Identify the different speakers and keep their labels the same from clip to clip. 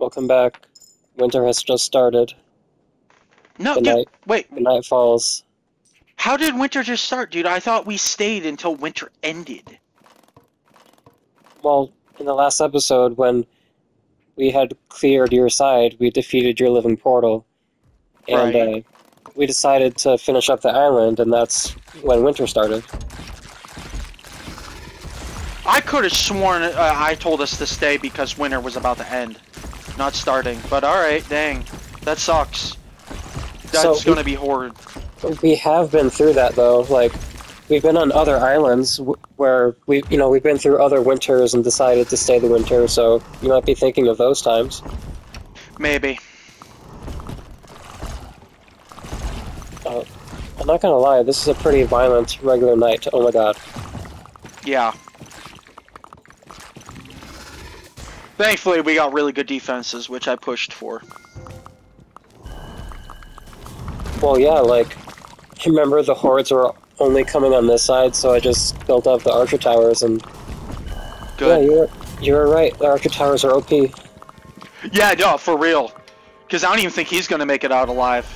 Speaker 1: Welcome back. Winter has just started.
Speaker 2: No,
Speaker 1: The
Speaker 2: dude,
Speaker 1: night-
Speaker 2: wait.
Speaker 1: The night falls.
Speaker 2: How did winter just start, dude? I thought we stayed until winter ended.
Speaker 1: Well, in the last episode, when we had cleared your side, we defeated your living portal. And
Speaker 2: Right.
Speaker 1: uh, we decided to finish up the island, and that's when winter started.
Speaker 2: I could have sworn uh, I told us to stay because winter was about to end, not starting. But all right, dang, that sucks. That's
Speaker 1: So
Speaker 2: gonna be horrid.
Speaker 1: We have been through that, though. Like, we've been on other islands where we, you know, we've been through other winters and decided to stay the winter. So you might be thinking of those times.
Speaker 2: Maybe.
Speaker 1: Uh, I'm not gonna lie, this is a pretty violent regular night. Oh my god.
Speaker 2: Yeah. Thankfully, we got really good defenses, which I pushed for.
Speaker 1: Well, yeah, like, remember the hordes were only coming on this side, so I just built up the archer towers, and yeah, you were you were right. The archer towers are OP.
Speaker 2: Yeah, no, for real. Because I don't even think he's gonna make it out alive.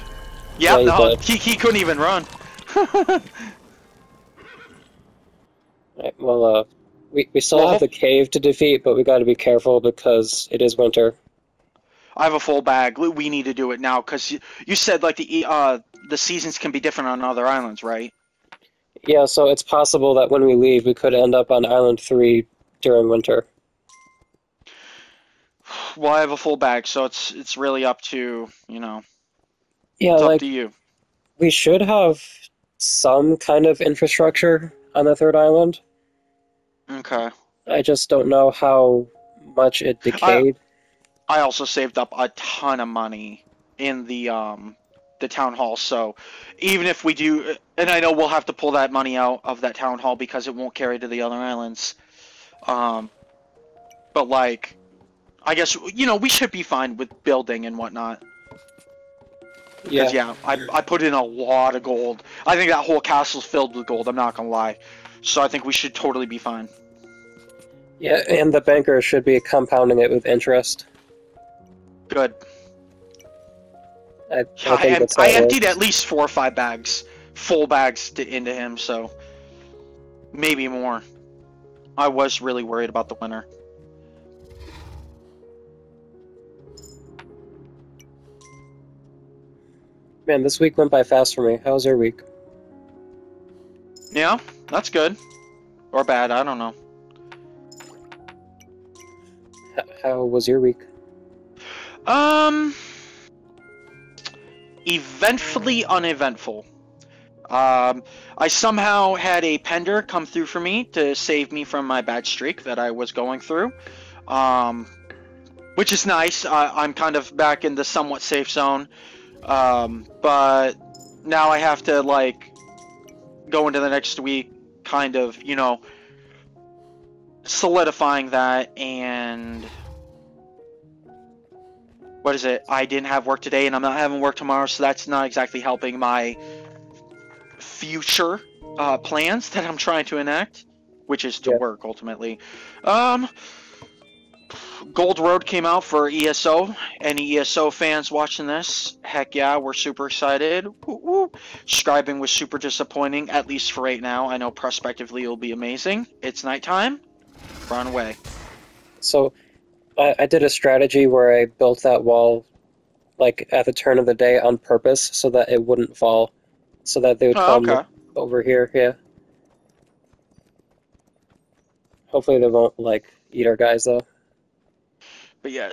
Speaker 1: Yeah,
Speaker 2: Yeah,
Speaker 1: he
Speaker 2: no, he, he couldn't even run.
Speaker 1: Right, well, uh, we we still
Speaker 2: Well,
Speaker 1: have the cave to defeat, but we got to be careful because it is winter.
Speaker 2: I have a full bag. We- need to do it now because you, you said like the e- uh the seasons can be different on other islands, right?
Speaker 1: Yeah, so it's possible that when we leave, we could end up on Island Three during winter.
Speaker 2: Well, I have a full bag, so it's it's really up to you know
Speaker 1: Yeah,
Speaker 2: it's up
Speaker 1: like
Speaker 2: to you.
Speaker 1: we should have some kind of infrastructure on the third island.
Speaker 2: Okay.
Speaker 1: I just don't know how much it decayed.
Speaker 2: I also saved up a ton of money in the um the town hall, so even if we do, and I know we'll have to pull that money out of that town hall because it won't carry to the other islands. Um, but like, I guess you know we should be fine with building and whatnot.
Speaker 1: yeah.
Speaker 2: Yeah, I, I put in a lot of gold. I think that whole castle's filled with gold. I'm not gonna lie. So I think we should totally be fine.
Speaker 1: Yeah, and the banker should be compounding it with interest.
Speaker 2: Good.
Speaker 1: I, I
Speaker 2: I,
Speaker 1: think
Speaker 2: em-
Speaker 1: that's
Speaker 2: I emptied at least four or five bags, full bags to, into him. So maybe more. I was really worried about the winner.
Speaker 1: Man, this week went by fast for me. How was your week?
Speaker 2: Yeah, that's good. Or bad, I don't know.
Speaker 1: How was your week?
Speaker 2: Um, eventfully uneventful. Um, I somehow had a pender come through for me to save me from my bad streak that I was going through. Um, which is nice. I, I'm kind of back in the somewhat safe zone. Um, but now I have to like go into the next week, kind of, you know, solidifying that and what is it? I didn't have work today and I'm not having work tomorrow, so that's not exactly helping my future uh, plans that I'm trying to enact, which is to
Speaker 1: Yeah.
Speaker 2: work ultimately. Um, Gold Road came out for ESO. Any ESO fans watching this? Heck yeah, we're super excited. Woo woo. Scribing was super disappointing, at least for right now. I know prospectively it'll be amazing. It's nighttime. Run away.
Speaker 1: So, I, I did a strategy where I built that wall, like at the turn of the day on purpose, so that it wouldn't fall, so that they would
Speaker 2: Oh,
Speaker 1: come
Speaker 2: okay.
Speaker 1: over here. Yeah. Hopefully, they won't like eat our guys though.
Speaker 2: But yeah,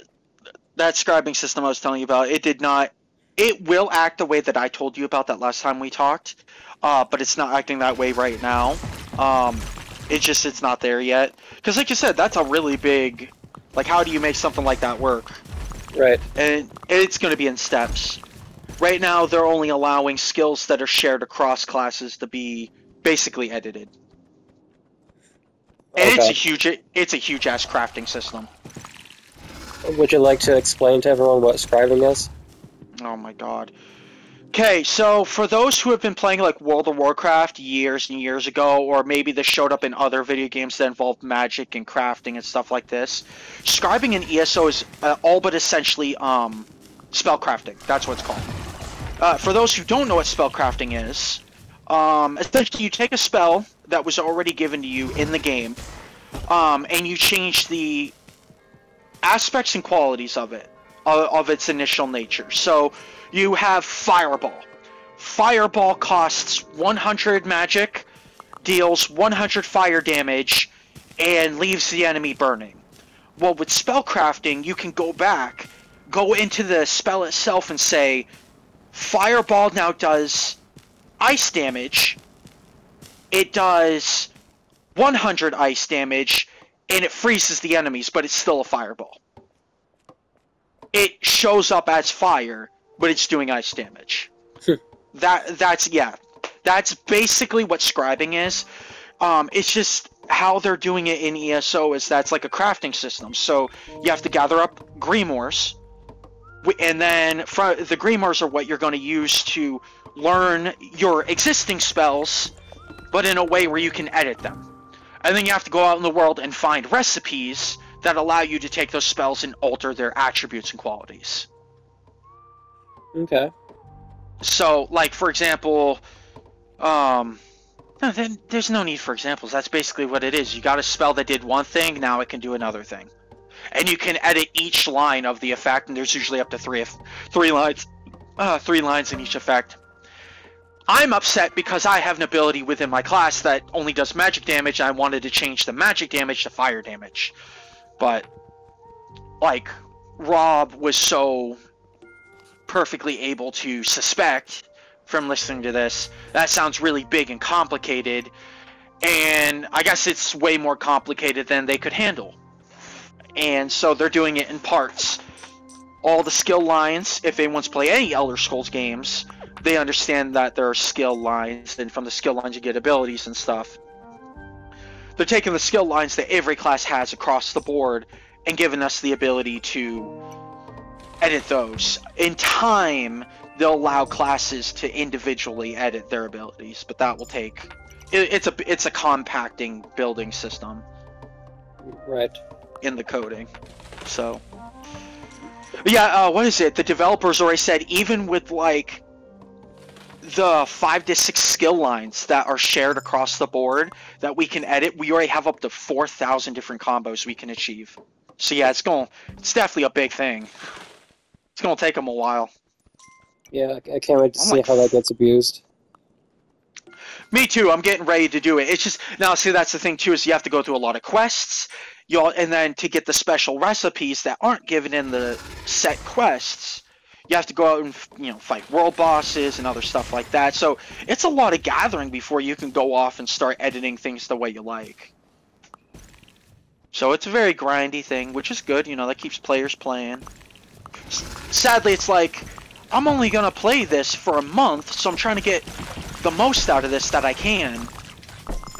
Speaker 2: that scribing system I was telling you about, it did not. It will act the way that I told you about that last time we talked, uh, but it's not acting that way right now. Um, it's just it's not there yet. Because like you said, that's a really big. Like, how do you make something like that work?
Speaker 1: Right.
Speaker 2: And it's going to be in steps. Right now, they're only allowing skills that are shared across classes to be basically edited. And it's a huge, it's a huge ass crafting system.
Speaker 1: Would you like to explain to everyone what scribing is?
Speaker 2: Oh my god. Okay, so for those who have been playing like World of Warcraft years and years ago, or maybe this showed up in other video games that involved magic and crafting and stuff like this, scribing in ESO is uh, all but essentially um, spell crafting. That's what it's called. Uh, for those who don't know what spell crafting is, um, essentially you take a spell that was already given to you in the game, um, and you change the aspects and qualities of it, of, its initial nature. So you have Fireball. Fireball costs 100 magic, deals 100 fire damage, and leaves the enemy burning. Well, with spellcrafting, you can go back, go into the spell itself, and say, Fireball now does ice damage. It does 100 ice damage, and it freezes the enemies, but it's still a fireball. It shows up as fire, but it's doing ice damage. that that's yeah, that's basically what scribing is. Um, it's just how they're doing it in ESO is that's like a crafting system. So you have to gather up grimoires, and then the grimoires are what you're going to use to learn your existing spells, but in a way where you can edit them. And then you have to go out in the world and find recipes that allow you to take those spells and alter their attributes and qualities.
Speaker 1: Okay.
Speaker 2: So, like for example, um, no, then there's no need for examples. That's basically what it is. You got a spell that did one thing, now it can do another thing, and you can edit each line of the effect. And there's usually up to three three lines, uh, three lines in each effect. I'm upset because I have an ability within my class that only does magic damage. I wanted to change the magic damage to fire damage, but like Rob was so perfectly able to suspect from listening to this. That sounds really big and complicated, and I guess it's way more complicated than they could handle. And so they're doing it in parts. All the skill lines, if anyone's played any Elder Scrolls games, they understand that there are skill lines, and from the skill lines you get abilities and stuff. They're taking the skill lines that every class has across the board and giving us the ability to edit those. In time, they'll allow classes to individually edit their abilities, but that will take. It, it's a it's a compacting building system.
Speaker 1: Right.
Speaker 2: In the coding, so. But yeah, uh, what is it? The developers already said even with like the five to six skill lines that are shared across the board that we can edit, we already have up to four thousand different combos we can achieve. So yeah, it's going. It's definitely a big thing. It's gonna take them a while.
Speaker 1: Yeah, I can't wait to oh see how that gets abused.
Speaker 2: Me too. I'm getting ready to do it. It's just now. See, that's the thing too. Is you have to go through a lot of quests. y'all, and then to get the special recipes that aren't given in the set quests, you have to go out and you know fight world bosses and other stuff like that. So it's a lot of gathering before you can go off and start editing things the way you like. So it's a very grindy thing, which is good. You know that keeps players playing sadly, it's like, I'm only gonna play this for a month, so I'm trying to get the most out of this that I can.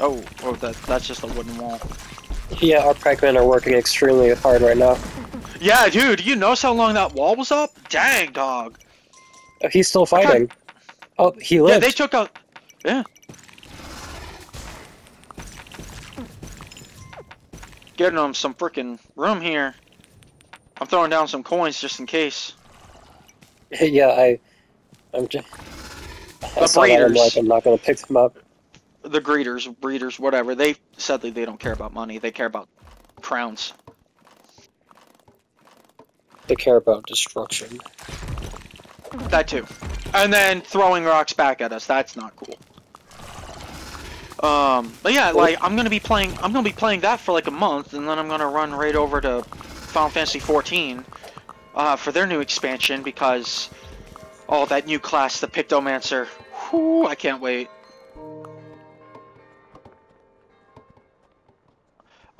Speaker 2: Oh, oh, that that's just a wooden wall.
Speaker 1: Yeah, our pikemen are working extremely hard right now.
Speaker 2: Yeah, dude, you notice how long that wall was up? Dang, dog.
Speaker 1: He's still fighting. Oh, he lived.
Speaker 2: Yeah, they took out. Yeah. Getting them some freaking room here. I'm throwing down some coins just in case.
Speaker 1: yeah, I, I'm just.
Speaker 2: The breeders.
Speaker 1: I'm like, I'm not gonna pick them up.
Speaker 2: The greeters, breeders, whatever. They sadly they don't care about money. They care about crowns.
Speaker 1: Care about destruction.
Speaker 2: That too. And then throwing rocks back at us. That's not cool. Um, but yeah, like I'm gonna be playing. I'm gonna be playing that for like a month, and then I'm gonna run right over to Final Fantasy XIV uh, for their new expansion because oh that new class, the Pictomancer. Whew, I can't wait.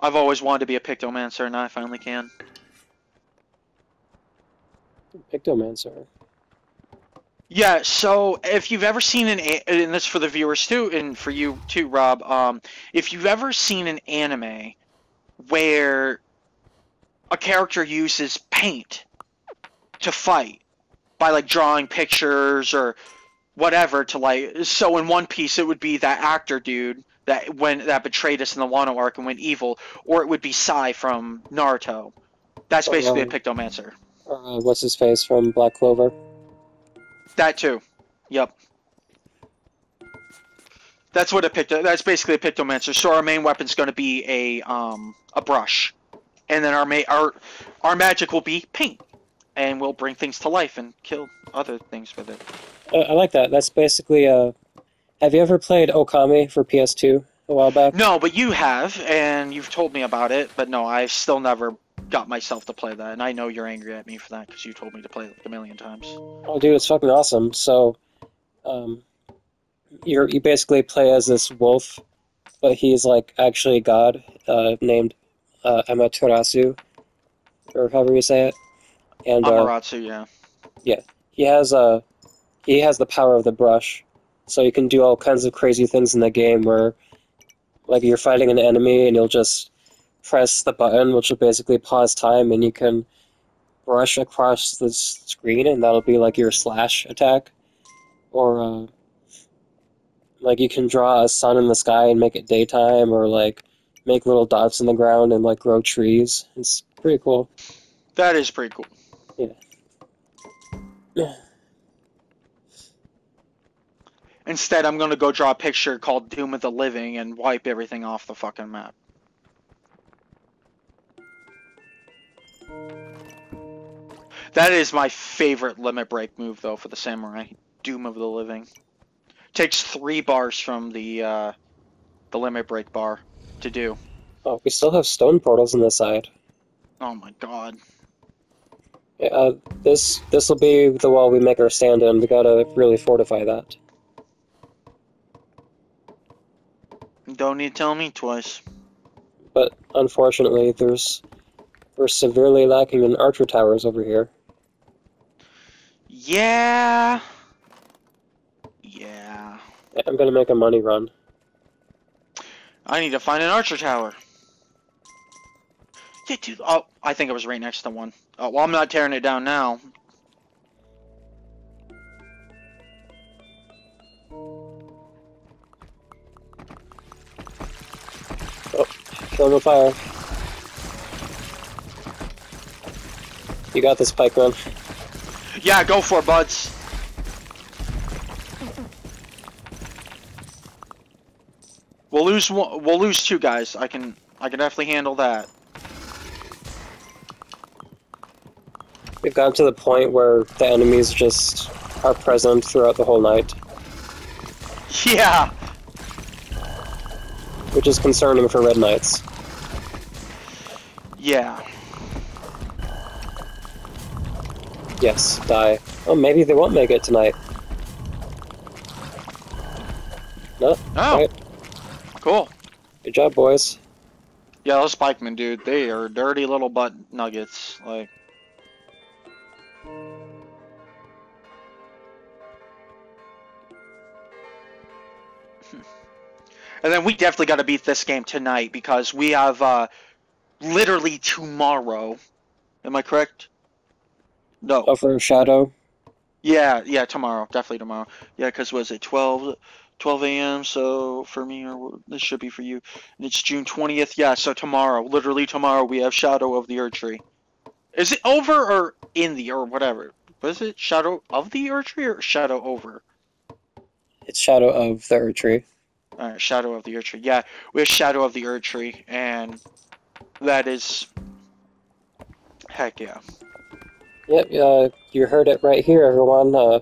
Speaker 2: I've always wanted to be a Pictomancer, and I finally can.
Speaker 1: Pictomancer.
Speaker 2: Yeah, so if you've ever seen an, and this for the viewers too, and for you too, Rob, um, if you've ever seen an anime where a character uses paint to fight by like drawing pictures or whatever to like. So in One Piece, it would be that actor dude that when that betrayed us in the Wano arc and went evil, or it would be Sai from Naruto. That's
Speaker 1: Oh,
Speaker 2: basically a
Speaker 1: um,
Speaker 2: pictomancer.
Speaker 1: Uh, what's his face from Black Clover?
Speaker 2: That too. Yep. That's what a picto. That's basically a pictomancer. So our main weapon's going to be a um a brush, and then our ma- our our magic will be paint, and we'll bring things to life and kill other things with it.
Speaker 1: Uh, I like that. That's basically uh Have you ever played Okami for PS2 a while back?
Speaker 2: No, but you have, and you've told me about it. But no, I've still never got myself to play that, and I know you're angry at me for that because you told me to play it like a million times.
Speaker 1: Oh, dude, it's fucking awesome. So, um, you're you basically play as this wolf, but he's like actually a god, uh, named uh, Amaterasu, or however you say it, and uh,
Speaker 2: Amaterasu, yeah.
Speaker 1: he has uh, he has the power of the brush, so you can do all kinds of crazy things in the game where, like, you're fighting an enemy and you'll just press the button, which will basically pause time, and you can brush across the screen, and that'll be like your slash attack, or uh, like you can draw a sun in the sky and make it daytime, or like make little dots in the ground and like grow trees. It's pretty cool.
Speaker 2: That is pretty cool.
Speaker 1: Yeah.
Speaker 2: Instead, I'm gonna go draw a picture called Doom of the Living and wipe everything off the fucking map. That is my favorite limit break move, though, for the samurai. Doom of the Living. Takes three bars from the uh, the limit break bar to do.
Speaker 1: Oh, we still have stone portals on this side.
Speaker 2: Oh my god.
Speaker 1: Yeah, uh, this this will be the wall we make our stand in. We gotta really fortify that.
Speaker 2: Don't need to tell me twice.
Speaker 1: But unfortunately, there's we're severely lacking in archer towers over here.
Speaker 2: Yeah. Yeah.
Speaker 1: Yeah, I'm gonna make a money run.
Speaker 2: I need to find an archer tower. Yeah, dude. Oh, I think it was right next to one. Oh, well, I'm not tearing it down now.
Speaker 1: Oh, him with fire. You got this, Pikeman.
Speaker 2: Yeah, go for it, buds. We'll lose one. We'll lose two guys. I can. I can definitely handle that.
Speaker 1: We've gotten to the point where the enemies just are present throughout the whole night,
Speaker 2: Yeah.
Speaker 1: which is concerning for Red Knights.
Speaker 2: Yeah.
Speaker 1: Yes, die. Oh, maybe they won't make it tonight. No,
Speaker 2: Oh.
Speaker 1: Right.
Speaker 2: Cool.
Speaker 1: good job, boys.
Speaker 2: Yeah, those spikemen, dude. They are dirty little butt nuggets. Like. And then we definitely got to beat this game tonight because we have uh, literally tomorrow. Am I correct? No.
Speaker 1: For Shadow.
Speaker 2: Yeah, yeah, tomorrow. Definitely tomorrow. Yeah, because was it 12, 12 a.m.? So for me, or this should be for you. And it's June 20th. Yeah, so tomorrow, literally tomorrow, we have Shadow of the Erdtree. Is it over or in the or whatever? Was it Shadow of the Erdtree or Shadow over?
Speaker 1: It's Shadow of the Erdtree.
Speaker 2: Alright, Shadow of the Erdtree. Yeah, we have Shadow of the Erdtree, and that is. Heck yeah.
Speaker 1: Yep, uh, you heard it right here, everyone. Uh,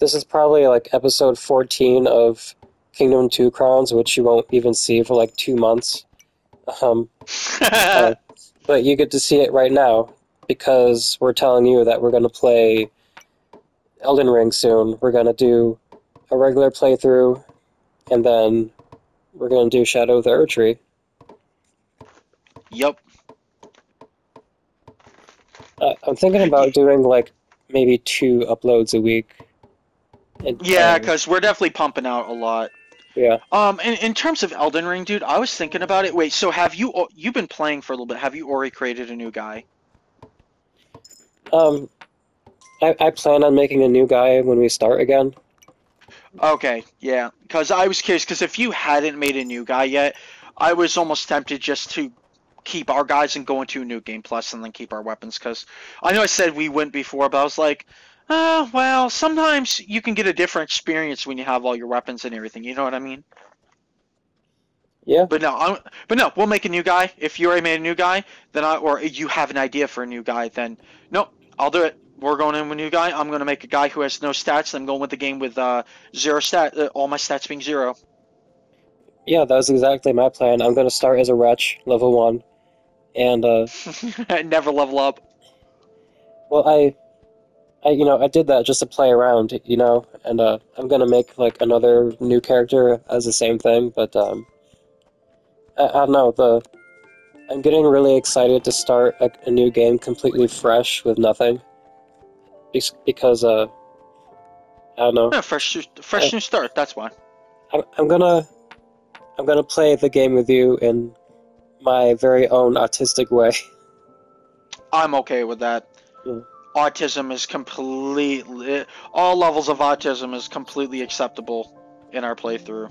Speaker 1: this is probably like episode 14 of Kingdom 2 Crowns, which you won't even see for like two months. Um, uh, but you get to see it right now because we're telling you that we're going to play Elden Ring soon. We're going to do a regular playthrough, and then we're going to do Shadow of the Erdtree.
Speaker 2: yep.
Speaker 1: Uh, I'm thinking about doing like maybe two uploads a week. And,
Speaker 2: Yeah,
Speaker 1: um,
Speaker 2: because we're definitely pumping out a lot.
Speaker 1: yeah.
Speaker 2: Um, in, in terms of Elden Ring, dude, I was thinking about it. Wait, so have you you've been playing for a little bit? Have you already created a new guy?
Speaker 1: Um, I, I plan on making a new guy when we start again.
Speaker 2: Okay, yeah. Because I was curious, because if you hadn't made a new guy yet, I was almost tempted just to keep our guys and go into a new game plus and then keep our weapons. Because I know I said we wouldn't before, but I was like, uh, well, sometimes you can get a different experience when you have all your weapons and everything. You know what I mean?
Speaker 1: Yeah.
Speaker 2: But no, I'm, but no, we'll make a new guy. If you already made a new guy, then I, or you have an idea for a new guy, then no, I'll do it. We're going in with a new guy. I'm going to make a guy who has no stats. I'm going with the game with uh, zero stat, uh, all my stats being zero.
Speaker 1: Yeah, that was exactly my plan. I'm gonna start as a wretch, level one, and uh,
Speaker 2: Never level up.
Speaker 1: well, I, I, you know, I did that just to play around, you know, and uh, I'm gonna make like another new character as the same thing, but um, I, I don't know. The I'm getting really excited to start a, a new game completely fresh with nothing, because uh, I don't know.
Speaker 2: Yeah, fresh, fresh new start. That's why.
Speaker 1: I'm, I'm gonna I'm gonna play the game with you in my very own autistic way.
Speaker 2: I'm okay with that.
Speaker 1: Yeah.
Speaker 2: Autism is completely all levels of autism is completely acceptable in our playthrough.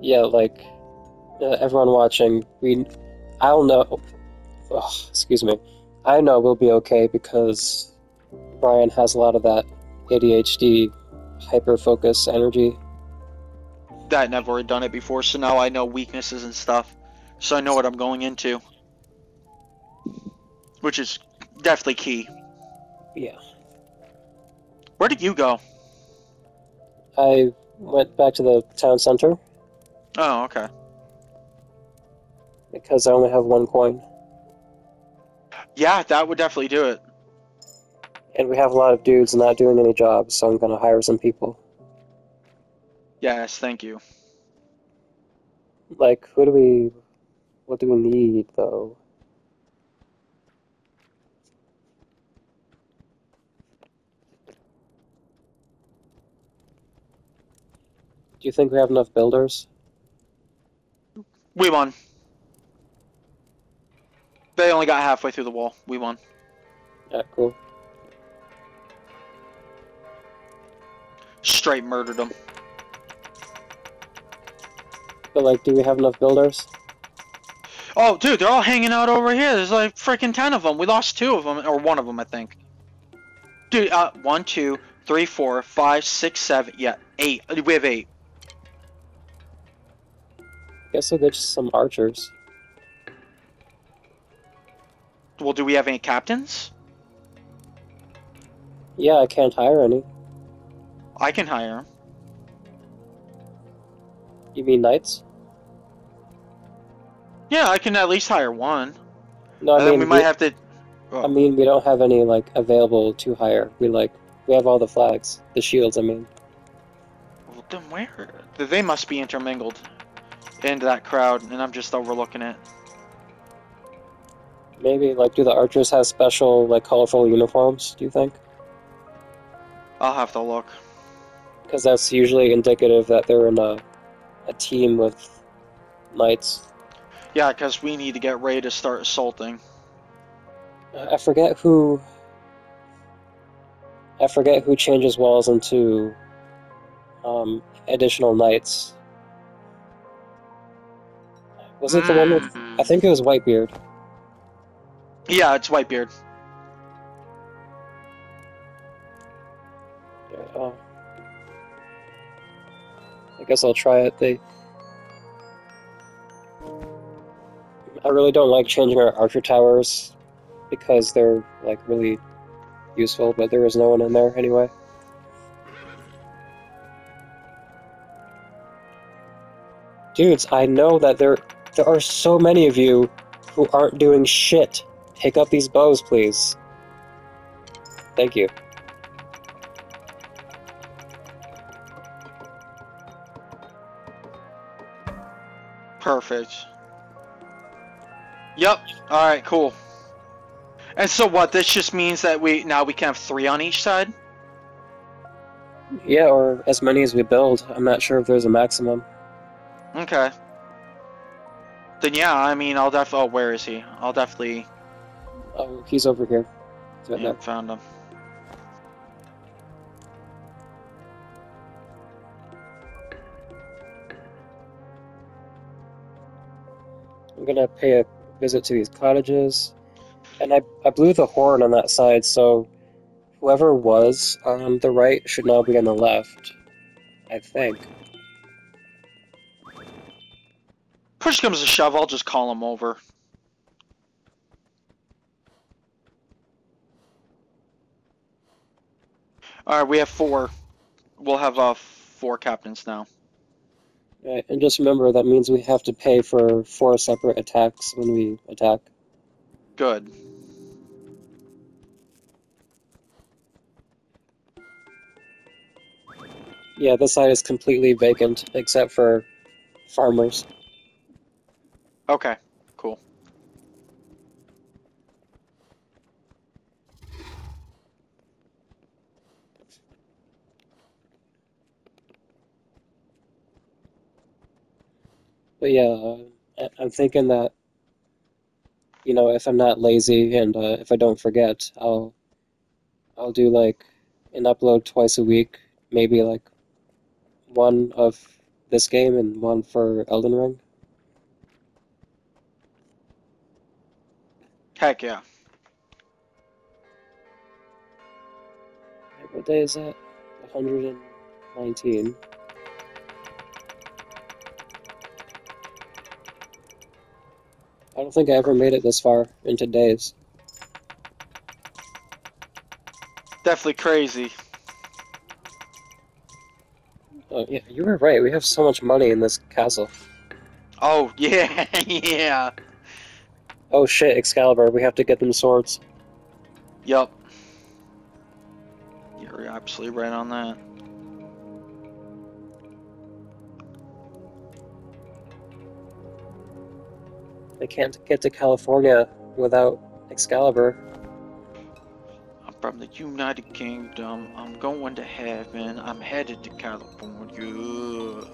Speaker 1: Yeah, like uh, everyone watching, we I'll know. Ugh, excuse me. I know we'll be okay because Brian has a lot of that ADHD, hyper focus energy.
Speaker 2: That and I've already done it before, so now I know weaknesses and stuff. So I know what I'm going into. Which is definitely key.
Speaker 1: Yeah.
Speaker 2: Where did you go?
Speaker 1: I went back to the town center
Speaker 2: Oh, okay.
Speaker 1: because I only have one coin,
Speaker 2: Yeah, that would definitely do it.
Speaker 1: and we have a lot of dudes not doing any jobs, so I'm gonna hire some people.
Speaker 2: Yes, thank you.
Speaker 1: Like, who do we. What do we need, though? Do you think we have enough builders?
Speaker 2: We won. They only got halfway through the wall. We won.
Speaker 1: Yeah, cool.
Speaker 2: Straight murdered them.
Speaker 1: But, like, do we have enough builders?
Speaker 2: Oh, dude, they're all hanging out over here. There's like freaking ten of them. We lost two of them, or one of them, I think. Dude, uh, one, two, three, four, five, six, seven. Yeah, eight. We have eight.
Speaker 1: Guess we'll get some archers.
Speaker 2: Well, do we have any captains?
Speaker 1: Yeah, I can't hire any.
Speaker 2: I can hire.
Speaker 1: You mean knights?
Speaker 2: Yeah, I can at least hire one.
Speaker 1: No, I
Speaker 2: and
Speaker 1: mean,
Speaker 2: we might have to. Oh.
Speaker 1: I mean, we don't have any, like, available to hire. We, like, we have all the flags. The shields, I mean.
Speaker 2: Well, then where? They must be intermingled into that crowd, and I'm just overlooking it.
Speaker 1: Maybe, like, do the archers have special, like, colorful uniforms, do you think?
Speaker 2: I'll have to look.
Speaker 1: Because that's usually indicative that they're in a, a team with knights.
Speaker 2: Yeah, because we need to get ready to start assaulting.
Speaker 1: I forget who. I forget who changes walls into um, additional knights. Was it the one with? I think it was Whitebeard.
Speaker 2: Yeah, it's Whitebeard.
Speaker 1: Uh, I guess I'll try it. They. I really don't like changing our archer towers because they're like really useful, but there was no one in there anyway. Dudes, I know that there there are so many of you who aren't doing shit. Pick up these bows, please. Thank you.
Speaker 2: Perfect. Yep. All right. Cool. And so what? This just means that we now we can have three on each side.
Speaker 1: Yeah, or as many as we build. I'm not sure if there's a maximum.
Speaker 2: Okay. Then yeah, I mean, I'll definitely. Oh, where is he? I'll definitely.
Speaker 1: Oh, he's over here. He's right
Speaker 2: yeah,
Speaker 1: there.
Speaker 2: Found him.
Speaker 1: I'm gonna pay a visit to these cottages, and I I blew the horn on that side, so whoever was on the right should now be on the left. I think.
Speaker 2: Push comes to shove, I'll just call him over. Alright, we have four. We'll have uh, four captains now.
Speaker 1: Right, and just remember that means we have to pay for four separate attacks when we attack.
Speaker 2: Good.
Speaker 1: Yeah, this side is completely vacant except for farmers.
Speaker 2: Okay, cool.
Speaker 1: But yeah, I- I'm thinking that, you know, if I'm not lazy and uh, if I don't forget, I'll I'll do like an upload twice a week, maybe like one of this game and one for Elden Ring.
Speaker 2: Heck yeah.
Speaker 1: What day is that? 119. I don't think I ever made it this far into days.
Speaker 2: Definitely crazy.
Speaker 1: Oh, yeah, you were right. We have so much money in this castle.
Speaker 2: Oh, yeah, yeah.
Speaker 1: Oh shit, Excalibur, we have to get them swords.
Speaker 2: Yup. You're absolutely right on that.
Speaker 1: They can't get to California without Excalibur.
Speaker 2: I'm from the United Kingdom. I'm going to heaven. I'm headed to California.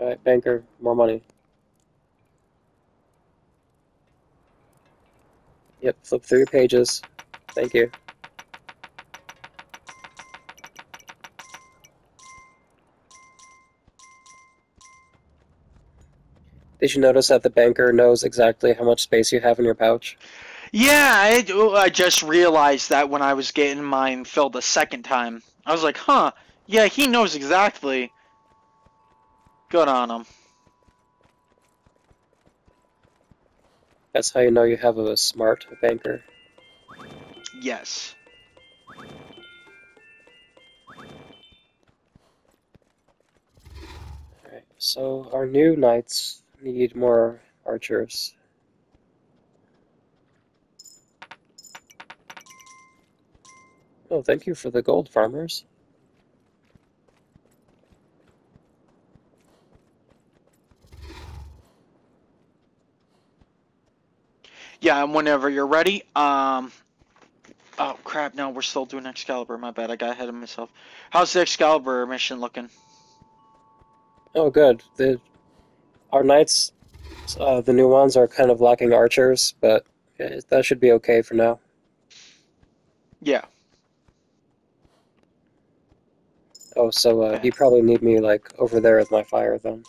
Speaker 1: Alright, banker, more money. Yep, flip through your pages. Thank you. Did you notice that the banker knows exactly how much space you have in your pouch?
Speaker 2: Yeah, I, I just realized that when I was getting mine filled the second time. I was like, huh, yeah, he knows exactly. Good on him.
Speaker 1: That's how you know you have a smart banker.
Speaker 2: Yes.
Speaker 1: Alright, so our new knights need more archers. Oh, thank you for the gold, farmers.
Speaker 2: Yeah, whenever you're ready, um. Oh crap! No, we're still doing Excalibur. My bad. I got ahead of myself. How's the Excalibur mission looking?
Speaker 1: Oh, good. The our knights, uh, the new ones are kind of lacking archers, but that should be okay for now.
Speaker 2: Yeah.
Speaker 1: Oh, so uh,
Speaker 2: Okay.
Speaker 1: you probably need me like over there with my fire then.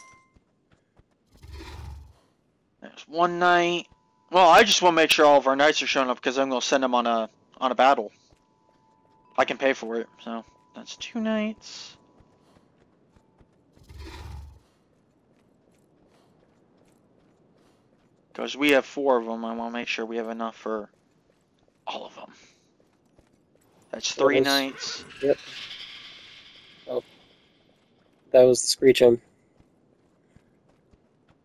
Speaker 2: There's one knight. Well, I just want to make sure all of our knights are showing up because I'm gonna send them on a on a battle. I can pay for it, so that's two knights. Because we have four of them, I want to make sure we have enough for all of them. That's three
Speaker 1: Yes.
Speaker 2: knights. Oh.
Speaker 1: That was the screeching.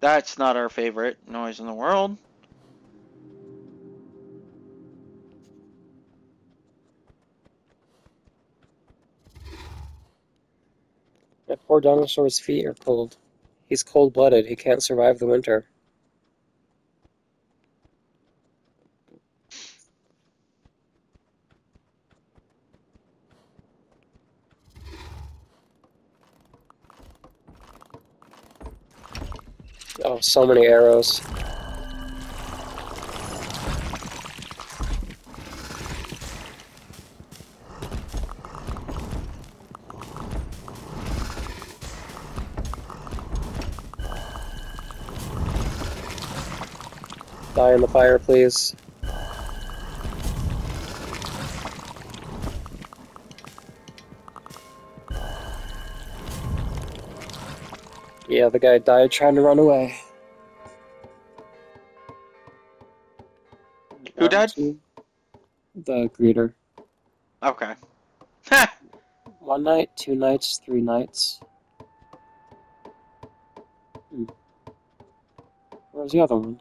Speaker 2: That's not our favorite noise in the world.
Speaker 1: That poor dinosaur's feet are cold. He's cold-blooded. He can't survive the winter. Oh, so many arrows. Die in the fire, please. Yeah, the guy died trying to run away.
Speaker 2: Who died?
Speaker 1: The greeter.
Speaker 2: Okay.
Speaker 1: One knight, two knights, three knights. Hmm. Where's the other one?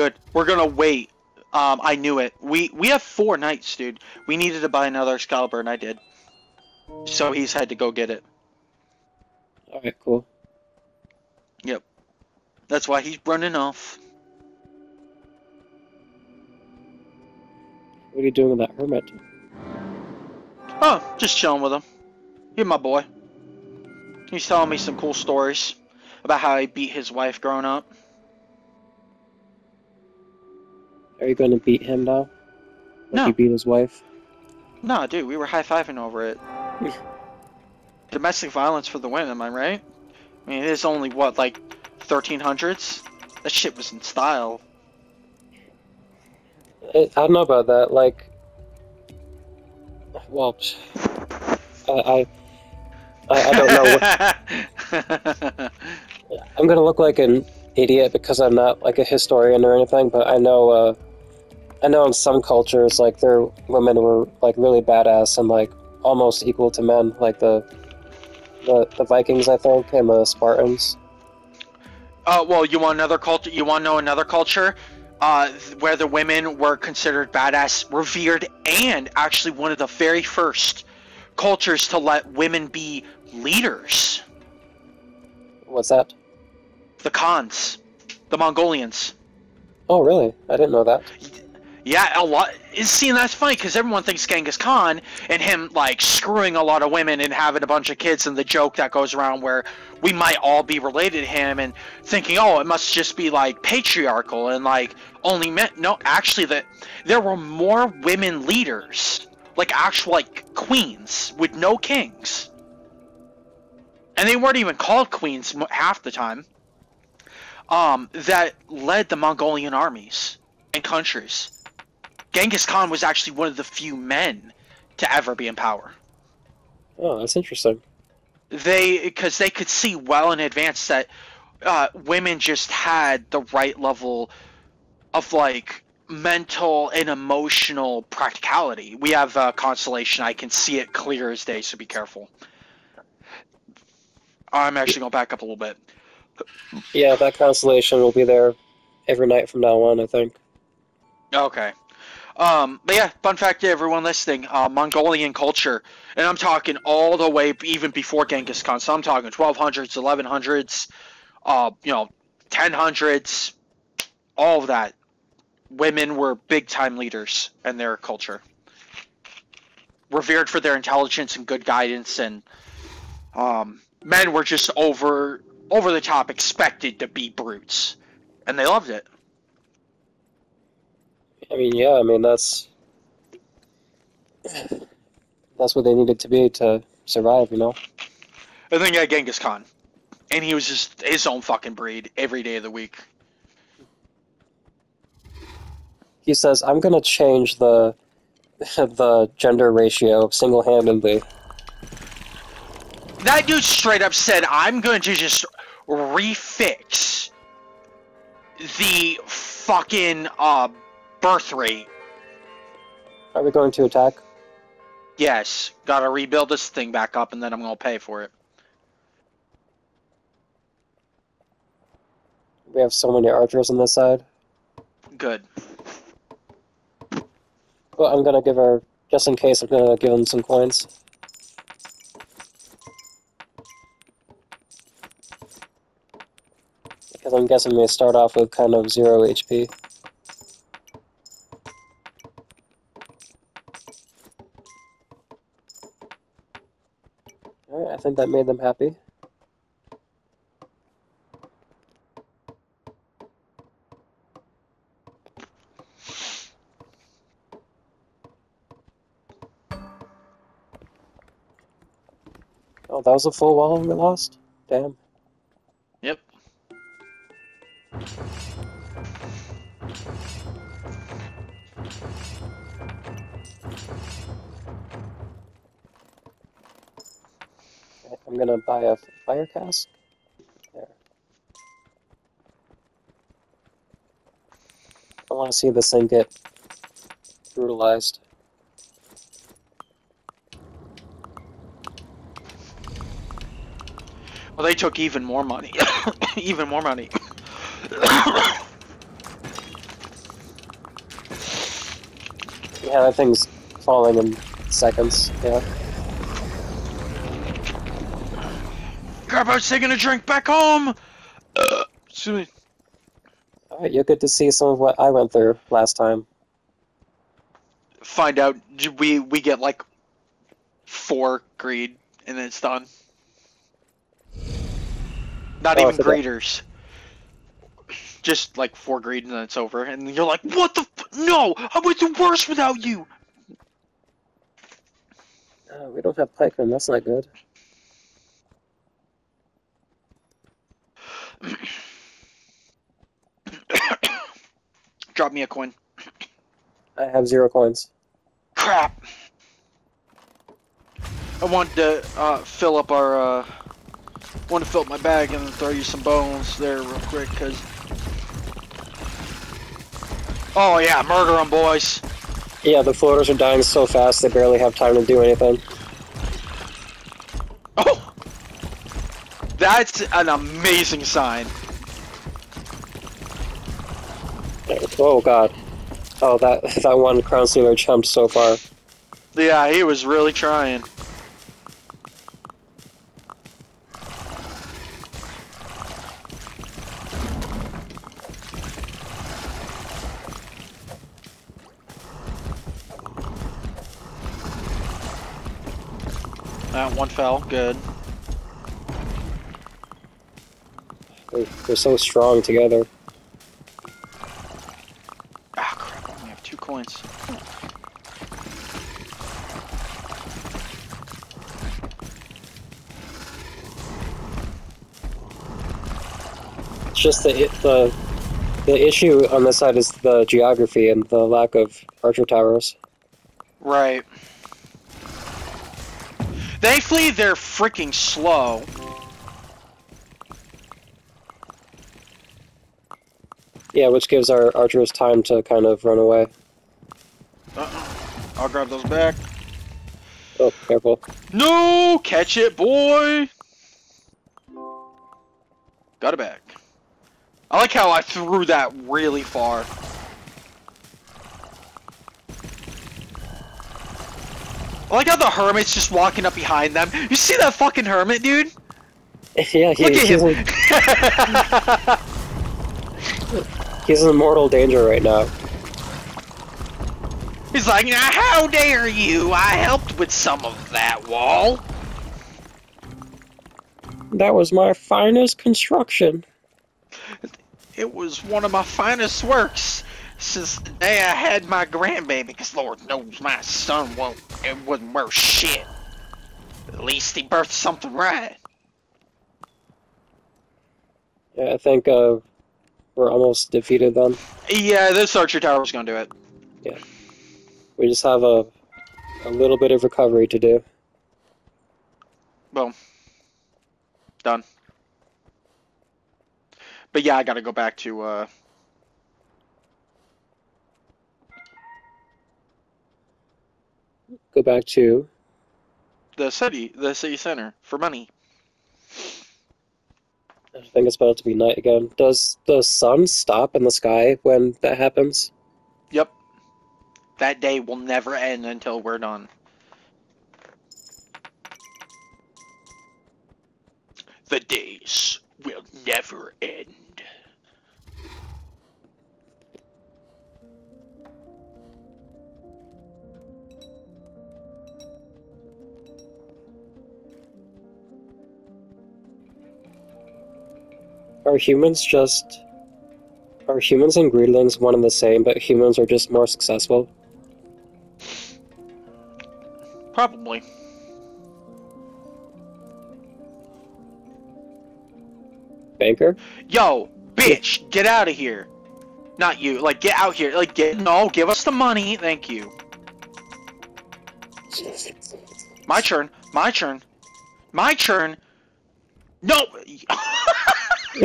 Speaker 2: Good. We're gonna wait. Um, I knew it. We we have four knights, dude. We needed to buy another Excalibur, and I did. So he's had to go get it.
Speaker 1: Alright, cool. Yep.
Speaker 2: That's why he's running off.
Speaker 1: What are you doing with that hermit?
Speaker 2: Oh, just chilling with him. He's my boy. He's telling me some cool stories about how he beat his wife growing up.
Speaker 1: Are you going to beat him now? Like
Speaker 2: No.
Speaker 1: he beat his wife?
Speaker 2: No, dude, we were high fiving over it. Domestic violence for the win, am I right? I mean, it is only what, like 1300s? That shit was in style.
Speaker 1: I, I don't know about that. Like, well, I, I, I, I don't know. What, I'm gonna look like an idiot because I'm not like a historian or anything, but I know, uh, I know in some cultures, like their women were like really badass and like almost equal to men, like the, the, the Vikings, I think, and the Spartans.
Speaker 2: Uh, well, you want another culture? You want to know another culture? Uh, where the women were considered badass, revered, and actually one of the very first cultures to let women be leaders.
Speaker 1: What's that?
Speaker 2: The Khans, the Mongolians.
Speaker 1: Oh, really? I didn't know that.
Speaker 2: Yeah, a lot. See, and that's funny because everyone thinks Genghis Khan and him like screwing a lot of women and having a bunch of kids, and the joke that goes around where we might all be related to him, and thinking, oh, it must just be like patriarchal and like only men. No, actually, that there were more women leaders, like actual like queens with no kings, and they weren't even called queens half the time. Um, that led the Mongolian armies and countries. Genghis Khan was actually one of the few men to ever be in power.
Speaker 1: Oh, that's interesting.
Speaker 2: They because they could see well in advance that uh, women just had the right level of like mental and emotional practicality. We have uh, constellation. I can see it clear as day, so be careful. I'm actually going to back up a little bit.
Speaker 1: Yeah, that constellation will be there every night from now on, I think.
Speaker 2: Okay. Um, but yeah, fun fact to everyone listening, uh, Mongolian culture, and I'm talking all the way even before Genghis Khan, so I'm talking 1200s, 1100s, uh, you know, 1000s, all of that. Women were big time leaders in their culture. Revered for their intelligence and good guidance, and um, men were just over over the top expected to be brutes, and they loved it.
Speaker 1: I mean, yeah, I mean that's that's what they needed to be to survive, you know.
Speaker 2: And then you got Genghis Khan. And he was just his own fucking breed every day of the week.
Speaker 1: He says, "I'm gonna change the the gender ratio single-handedly."
Speaker 2: That dude straight up said, I'm going to just refix the fucking uh, birth rate.
Speaker 1: Are we going to attack?
Speaker 2: Yes, gotta rebuild this thing back up and then I'm gonna pay for it.
Speaker 1: We have so many archers on this side.
Speaker 2: Good.
Speaker 1: Well, I'm gonna give her just in case. I'm gonna give them some coins. Because I'm guessing they start off with kind of zero HP. that made them happy. Oh, that was a full wall we lost? Damn. I'm gonna buy a fire cask. There. I want to see this thing get brutalized.
Speaker 2: Well, they took even more money. even more money.
Speaker 1: Yeah, that thing's falling in seconds. Yeah.
Speaker 2: Grandpa's taking a drink back home. Uh, excuse me.
Speaker 1: Alright, you'll get to see some of what I went through last time.
Speaker 2: Find out we we get like four greed and then it's done. Not
Speaker 1: Oh,
Speaker 2: even
Speaker 1: forgot.
Speaker 2: greeters. Just like four greed and then it's over. And you're like, what the? F- no, I would do worse without you.
Speaker 1: Uh, we don't have pikemen, that's not good.
Speaker 2: Drop me a coin.
Speaker 1: I have zero coins.
Speaker 2: Crap. I want to uh, fill up our. Uh, want to fill up my bag and throw you some bones there real quick, cause. Oh yeah, murder them, boys.
Speaker 1: Yeah, the floaters are dying so fast they barely have time to do anything.
Speaker 2: That's an amazing sign.
Speaker 1: Oh god. Oh, that that one crown stealer jumped so far.
Speaker 2: Yeah, he was really trying. That one fell. Good.
Speaker 1: They're, they're so strong together.
Speaker 2: Ah, crap. I only have two coins.
Speaker 1: It's just the the the issue on this side is the geography and the lack of archer towers.
Speaker 2: Right. Thankfully, they're freaking slow.
Speaker 1: Yeah, which gives our archers time to kind of run away.
Speaker 2: Uh-oh. I'll grab those back.
Speaker 1: Oh, careful.
Speaker 2: No! Catch it, boy! Got it back. I like how I threw that really far. I like how the hermit's just walking up behind them. You see that fucking hermit, dude?
Speaker 1: yeah, he,
Speaker 2: Look at him!
Speaker 1: he's in mortal danger right now.
Speaker 2: He's like, now how dare you? I helped with some of that wall.
Speaker 1: That was my finest construction.
Speaker 2: It was one of my finest works since the day I had my grandbaby, because Lord knows my son won't, it wasn't worth shit. At least he birthed something right.
Speaker 1: Yeah, I think uh, we're almost defeated then.
Speaker 2: Yeah, this archer tower was gonna do it. Yeah.
Speaker 1: We just have a a little bit of recovery to do.
Speaker 2: Boom. Done. But yeah, I gotta go back to, uh...
Speaker 1: Go back to
Speaker 2: the city, the city center, for money.
Speaker 1: I think it's about to be night again. Does the sun stop in the sky when that happens?
Speaker 2: Yep. That day will never end until we're done. The days will never end.
Speaker 1: Are humans just are humans and greedlings one and the same, but humans are just more successful?
Speaker 2: Probably.
Speaker 1: Banker?
Speaker 2: Yo, bitch, get out of here. Not you. Like, get out here. Like, get no. Give us the money. Thank you. My turn. My turn. My turn. No.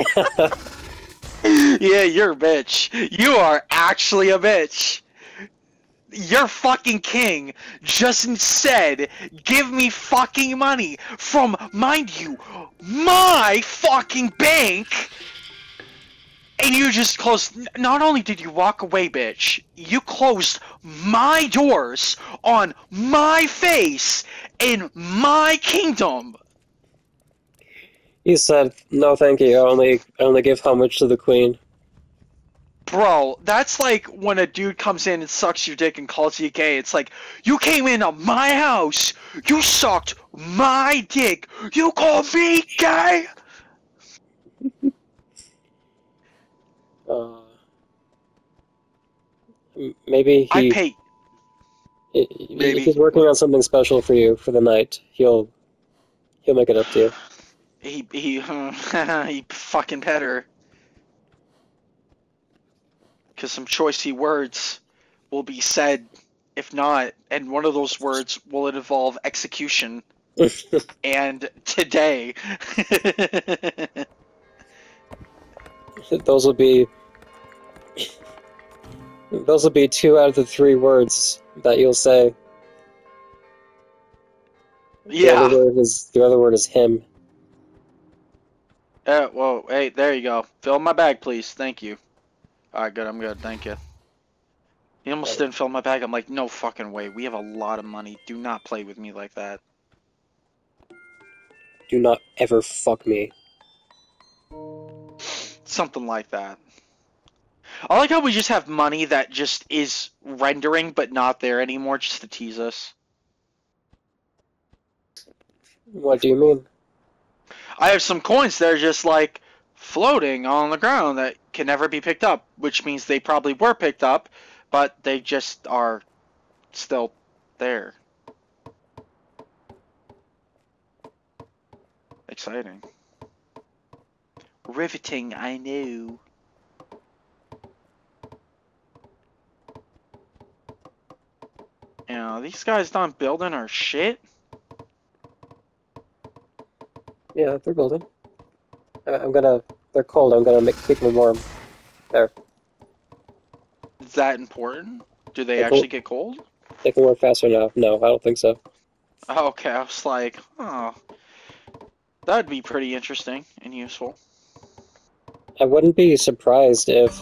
Speaker 2: yeah, you're a bitch. You are actually a bitch. Your fucking king just said, give me fucking money from, mind you, my fucking bank. And you just closed. Not only did you walk away, bitch, you closed my doors on my face in my kingdom.
Speaker 1: He said, "No, thank you. I only, I only give homage to the queen."
Speaker 2: Bro, that's like when a dude comes in and sucks your dick and calls you gay. It's like, you came into my house, you sucked my dick, you call me gay?
Speaker 1: Uh, maybe
Speaker 2: I
Speaker 1: he,
Speaker 2: pay.
Speaker 1: i-
Speaker 2: maybe.
Speaker 1: if he's working on something special for you for the night, he'll, he'll make it up to you.
Speaker 2: He he he fucking better. Cause some choicey words will be said. If not, and one of those words will it involve execution. And today.
Speaker 1: Those will be, those will be two out of the three words that you'll say.
Speaker 2: Yeah.
Speaker 1: The other word is the other word is him.
Speaker 2: Uh, whoa, hey, there you go. Fill my bag, please. Thank you. Alright, good, I'm good. Thank you. He almost didn't fill my bag. I'm like, no fucking way. We have a lot of money. Do not play with me like that.
Speaker 1: Do not ever fuck me.
Speaker 2: Something like that. I like how we just have money that just is rendering but not there anymore just to tease us.
Speaker 1: What do you mean?
Speaker 2: I have some coins that are just like floating on the ground that can never be picked up, which means they probably were picked up, but they just are still there. Exciting. Riveting, I knew. Know, these guys done building our shit.
Speaker 1: Yeah, they're golden. I- I'm gonna. They're cold. I'm gonna make keep them warm. There,
Speaker 2: Is that important? Do they
Speaker 1: They're
Speaker 2: actually get cold?
Speaker 1: they can work faster now. No, I don't think so.
Speaker 2: Okay, I was like, oh, that'd be pretty interesting and useful.
Speaker 1: I wouldn't be surprised if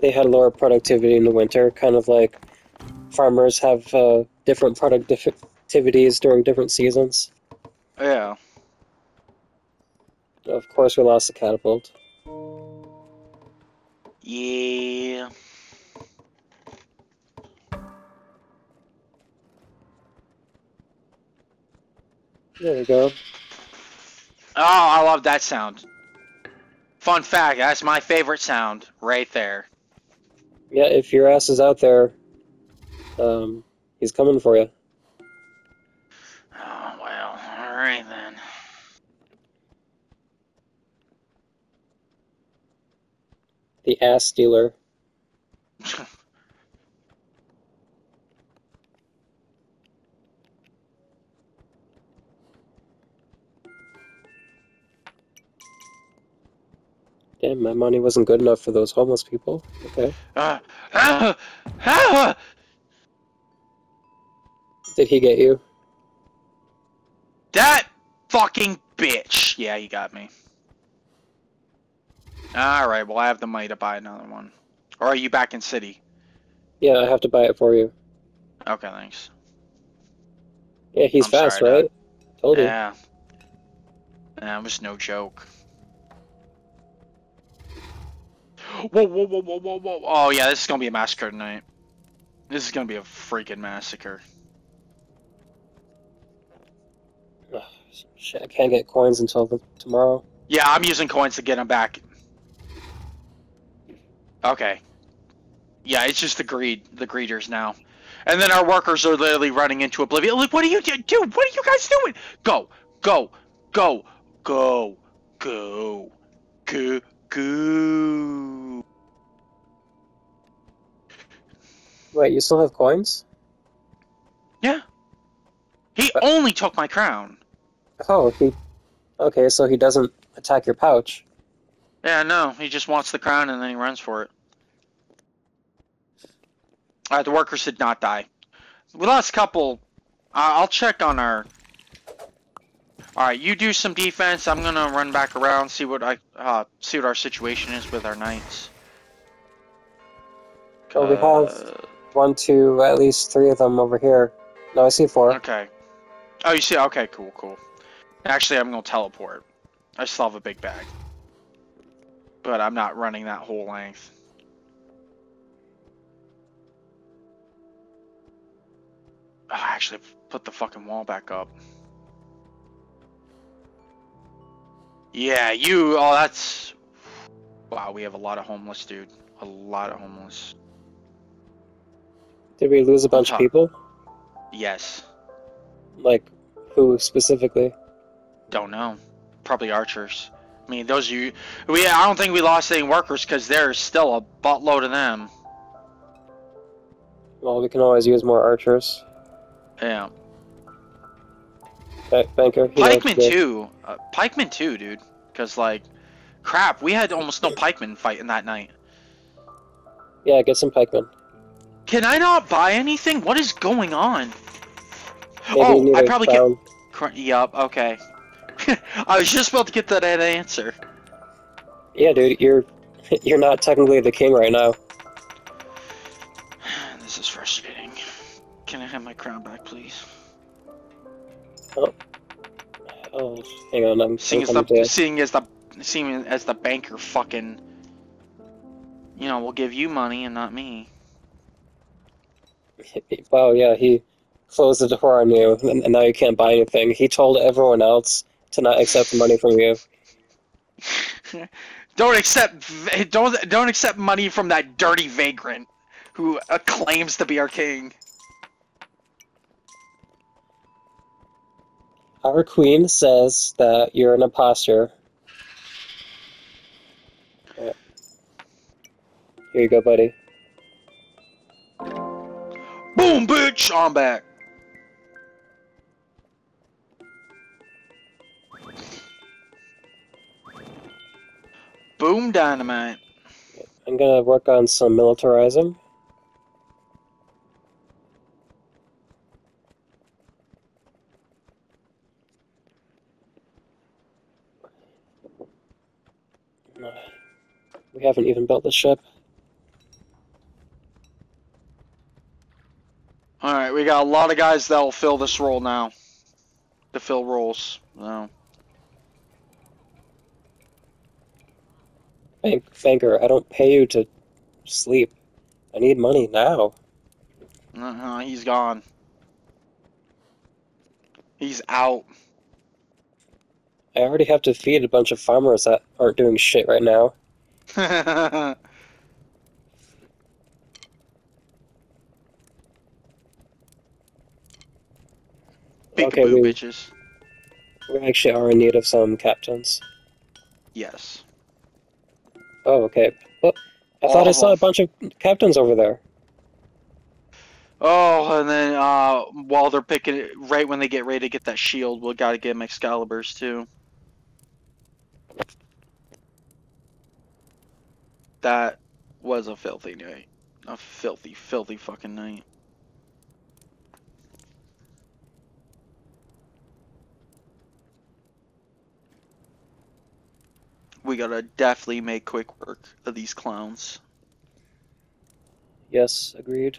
Speaker 1: they had lower productivity in the winter, kind of like farmers have uh, different productivities during different seasons.
Speaker 2: Yeah.
Speaker 1: Of course, we lost the catapult.
Speaker 2: Yeah.
Speaker 1: There we go.
Speaker 2: Oh, I love that sound. Fun fact, that's my favorite sound right there.
Speaker 1: Yeah, if your ass is out there, um, he's coming for you.
Speaker 2: Oh, well, alright then.
Speaker 1: The ass dealer. Damn, my money wasn't good enough for those homeless people. Okay.
Speaker 2: Uh, ah, ah,
Speaker 1: Did he get you?
Speaker 2: that fucking bitch. Yeah, you got me. Alright, well, I have the money to buy another one. Or are you back in city?
Speaker 1: Yeah, I have to buy it for you.
Speaker 2: Okay, thanks.
Speaker 1: Yeah, he's
Speaker 2: I'm
Speaker 1: fast,
Speaker 2: sorry,
Speaker 1: right? Told you.
Speaker 2: Yeah. That was no joke. Whoa, whoa, whoa, whoa, whoa, whoa. Oh, yeah, this is gonna be a massacre tonight. This is gonna be a freaking massacre.
Speaker 1: Ugh, shit, I can't get coins until the, tomorrow.
Speaker 2: Yeah, I'm using coins to get them back. Okay. Yeah, it's just the greed, the greeders now. And then our workers are literally running into oblivion. Like, what are you do? Dude, what are you guys doing? Go, go, go, go, go, Goo goo.
Speaker 1: Wait, you still have coins? Yeah.
Speaker 2: He
Speaker 1: But-
Speaker 2: only took my crown.
Speaker 1: Oh, he. Okay, so he doesn't attack your pouch.
Speaker 2: Yeah, no, he just wants the crown and then he runs for it. Alright, the workers did not die. We lost a couple. Uh, I'll check on our. Alright, you do some defense. I'm gonna run back around, see what I uh, see what our situation is with our knights.
Speaker 1: Oh, we have-
Speaker 2: Uh,
Speaker 1: One, two, at least three of them over here. No, I see four.
Speaker 2: Okay. Oh, you see? Okay, cool, cool. Actually, I'm gonna teleport. I still have a big bag, but I'm not running that whole length. Oh, I actually put the fucking wall back up. Yeah, you. Oh, that's. Wow, we have a lot of homeless, dude. A lot of homeless.
Speaker 1: Did we lose a bunch of people?
Speaker 2: Yes.
Speaker 1: Like, who specifically?
Speaker 2: Don't know. Probably archers. I mean, those you. We. I don't think we lost any workers because there's still a buttload of them.
Speaker 1: Well, we can always use more archers.
Speaker 2: Yeah.
Speaker 1: Ba- Banker. you know what
Speaker 2: Pikemen
Speaker 1: to do.
Speaker 2: too. Uh, pikemen too, dude. Because like, crap, we had almost no pikemen fighting that night.
Speaker 1: Yeah, get some pikemen.
Speaker 2: Can I not buy anything? What is going on?
Speaker 1: Maybe
Speaker 2: oh, I probably can. Yup. Okay. I was just about to get to that answer.
Speaker 1: Yeah, dude, you're you're not technically the king right now.
Speaker 2: This is frustrating. Can I have my crown back, please?
Speaker 1: Oh, Oh, hang on, I'm,
Speaker 2: Seeing as the
Speaker 1: to
Speaker 2: seeing as the seeing as the banker fucking you know will give you money and not me.
Speaker 1: Wow, yeah, he closed the door on you, and, and now you can't buy anything. He told everyone else to not accept money from you.
Speaker 2: don't accept don't don't accept money from that dirty vagrant who uh, claims to be our king.
Speaker 1: Our queen says that you're an imposter. Yeah. Here you go, buddy.
Speaker 2: Boom, bitch! I'm back. Boom, dynamite.
Speaker 1: I'm gonna work on some militarism. We haven't even built the ship.
Speaker 2: All right, we got a lot of guys that'll fill this role now. To fill roles. No.
Speaker 1: Bank, banker, I don't pay you to sleep. I need money now.
Speaker 2: Uh-huh, he's gone. He's out.
Speaker 1: I already have to feed a bunch of farmers that aren't doing shit right now. Okay, we-
Speaker 2: bitches.
Speaker 1: We actually are in need of some captains.
Speaker 2: Yes.
Speaker 1: Oh, okay. Well, I thought I saw a bunch of captains over there.
Speaker 2: Oh, and then uh, while they're picking it, right when they get ready to get that shield, we gotta get them Excaliburs too. That was a filthy night. A filthy, filthy fucking night. We gotta definitely make quick work of these clowns.
Speaker 1: Yes, agreed.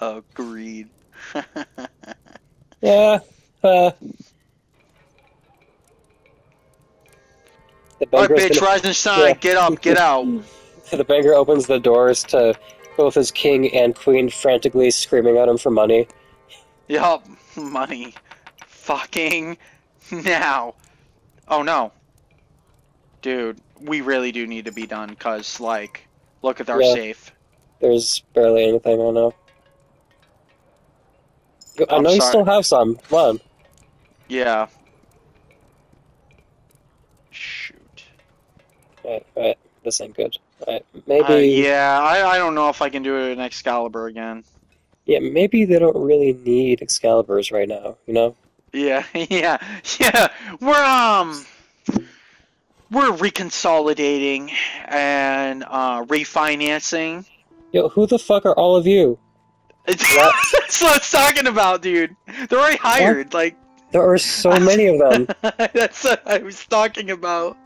Speaker 2: Agreed.
Speaker 1: Yeah. Uh, the
Speaker 2: Alright,
Speaker 1: banker's
Speaker 2: bitch, rise and shine.
Speaker 1: Yeah.
Speaker 2: Get up, get out.
Speaker 1: the banker opens the doors to both his king and queen frantically screaming at him for money.
Speaker 2: Yup, money. Fucking now. Oh no. Dude, we really do need to be done, cause, like, look at our
Speaker 1: Yeah.
Speaker 2: safe.
Speaker 1: There's barely anything I know. I
Speaker 2: I'm
Speaker 1: know you still have some. Come on.
Speaker 2: Yeah. Shoot.
Speaker 1: Right, right. This ain't good. Right.
Speaker 2: Uh,
Speaker 1: Maybe
Speaker 2: yeah, I, I don't know if I can do it in Excalibur again.
Speaker 1: yeah, maybe they don't really need Excaliburs right now, you know?
Speaker 2: Yeah, yeah, yeah. We're um we're reconsolidating and uh refinancing.
Speaker 1: Yo, who the fuck are all of you?
Speaker 2: That's what I was talking about, dude. They're already hired. Like
Speaker 1: There are so many of them.
Speaker 2: that's what I was talking about.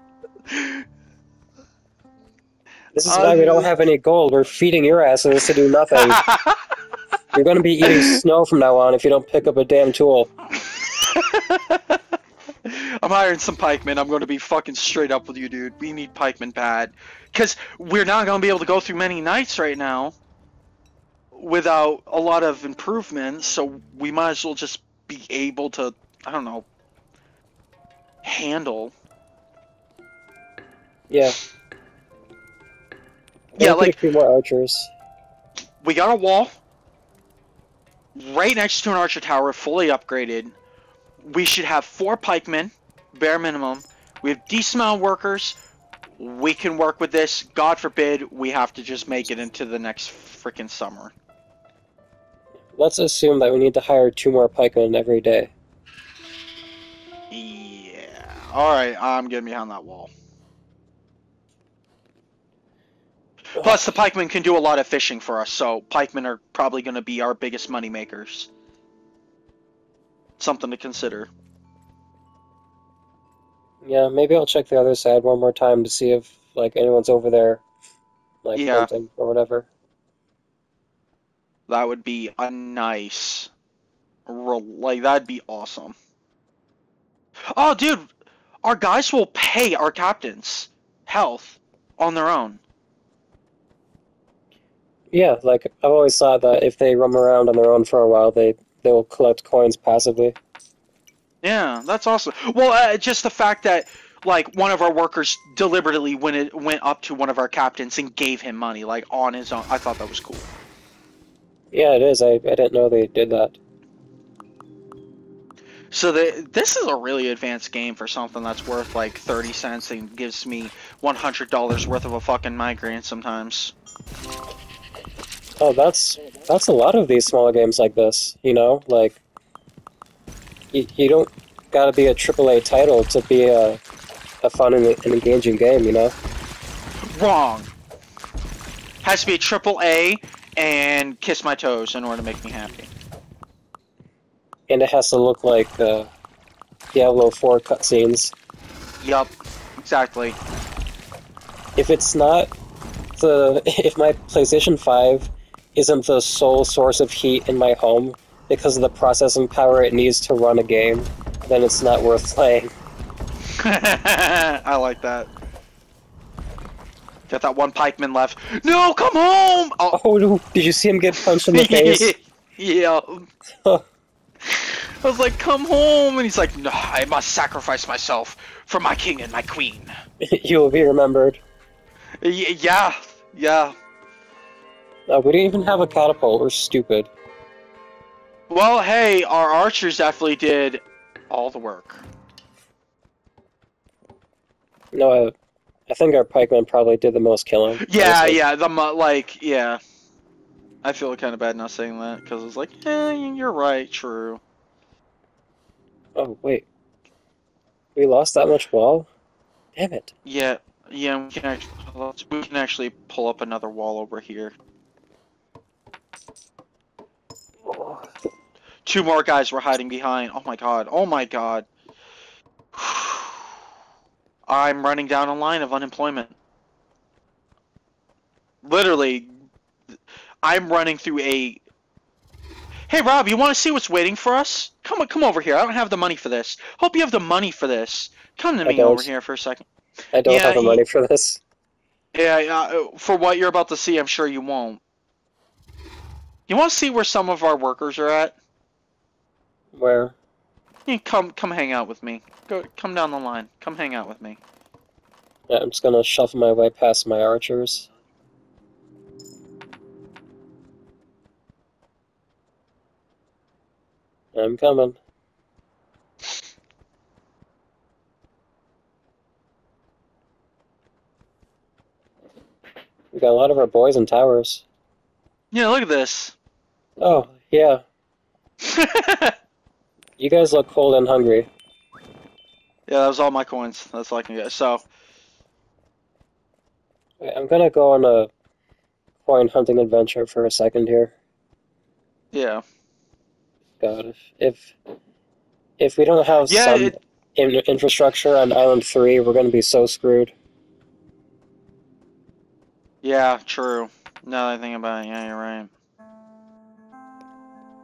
Speaker 1: This is why we don't have any gold. We're feeding your asses to do nothing. You're gonna be eating snow from now on if you don't pick up a damn tool.
Speaker 2: I'm hiring some pikemen. I'm going to be fucking straight up with you, dude. We need pikemen bad. Because we're not going to be able to go through many nights right now without a lot of improvements, so we might as well just be able to, I don't know, handle.
Speaker 1: Yeah.
Speaker 2: Yeah, like-
Speaker 1: a few more archers.
Speaker 2: We got a wall right next to an archer tower, fully upgraded. We should have four pikemen, bare minimum. We have decent amount of workers. We can work with this. God forbid we have to just make it into the next freaking summer.
Speaker 1: Let's assume that we need to hire two more pikemen every day.
Speaker 2: Yeah. Alright, I'm getting behind that wall. Plus, the pikemen can do a lot of fishing for us, so pikemen are probably going to be our biggest money makers. Something to consider.
Speaker 1: Yeah, maybe I'll check the other side one more time to see if like anyone's over there, like
Speaker 2: Yeah.
Speaker 1: hunting or whatever.
Speaker 2: That would be a nice, like that'd be awesome. Oh, dude, our guys will pay our captains health on their own.
Speaker 1: Yeah, like I've always thought that if they roam around on their own for a while, they they will collect coins passively.
Speaker 2: Yeah, that's awesome. Well, uh, just the fact that like one of our workers deliberately went it, went up to one of our captains and gave him money like on his own. I thought that was cool.
Speaker 1: Yeah, it is. I, I didn't know they did that.
Speaker 2: So the, this is a really advanced game for something that's worth like 30 cents and gives me $100 worth of a fucking migraine sometimes.
Speaker 1: Oh, that's that's a lot of these smaller games like this. You know, like you, you don't gotta be a AAA title to be a a fun and, and engaging game. You know.
Speaker 2: Wrong. Has to be a triple A and kiss my toes in order to make me happy.
Speaker 1: and it has to look like the Diablo 4 cutscenes.
Speaker 2: Yup, exactly.
Speaker 1: If it's not the if my PlayStation 5 isn't the sole source of heat in my home because of the processing power it needs to run a game, then it's not worth playing.
Speaker 2: I like that. Got that one pikeman left. No, come home! Oh,
Speaker 1: Oh, no, did you see him get punched in the face?
Speaker 2: yeah. I was like, come home! And he's like, no, I must sacrifice myself for my king and my queen.
Speaker 1: you will be remembered.
Speaker 2: Y- yeah, yeah.
Speaker 1: Uh, we didn't even have a catapult. We're stupid.
Speaker 2: Well, hey, our archers definitely did all the work.
Speaker 1: No, I, I think our pikemen probably did the most killing.
Speaker 2: Yeah,
Speaker 1: honestly.
Speaker 2: yeah, the mu- like, yeah. I feel kind of bad not saying that because it's like, yeah, you're right, true.
Speaker 1: Oh wait, we lost that much wall. Damn it.
Speaker 2: Yeah, yeah, we can actually we can actually pull up another wall over here. Two more guys were hiding behind. Oh my god. Oh my god. I'm running down a line of unemployment. Literally, I'm running through a. Hey Rob, you want to see what's waiting for us? Come come over here. I don't have the money for this. Hope you have the money for this. Come to
Speaker 1: I
Speaker 2: me
Speaker 1: don't.
Speaker 2: over here for a second.
Speaker 1: I don't
Speaker 2: Yeah,
Speaker 1: have the
Speaker 2: he-
Speaker 1: money for this.
Speaker 2: Yeah, uh, for what you're about to see, I'm sure you won't. You want to see where some of our workers are at?
Speaker 1: Where?
Speaker 2: You come come hang out with me. Go come down the line. Come hang out with me.
Speaker 1: Yeah, I'm just gonna shuffle my way past my archers. I'm coming. We got a lot of our boys in towers.
Speaker 2: Yeah, look at this.
Speaker 1: Oh, yeah. You guys look cold and hungry.
Speaker 2: Yeah, that was all my coins. That's all I can get. So,
Speaker 1: I'm gonna go on a coin hunting adventure for a second here.
Speaker 2: yeah.
Speaker 1: God, if if, if we don't have
Speaker 2: Yeah,
Speaker 1: some
Speaker 2: it-
Speaker 1: in infrastructure on Island 3, we're gonna be so screwed.
Speaker 2: Yeah, true. Now that I think about it, yeah, you're right.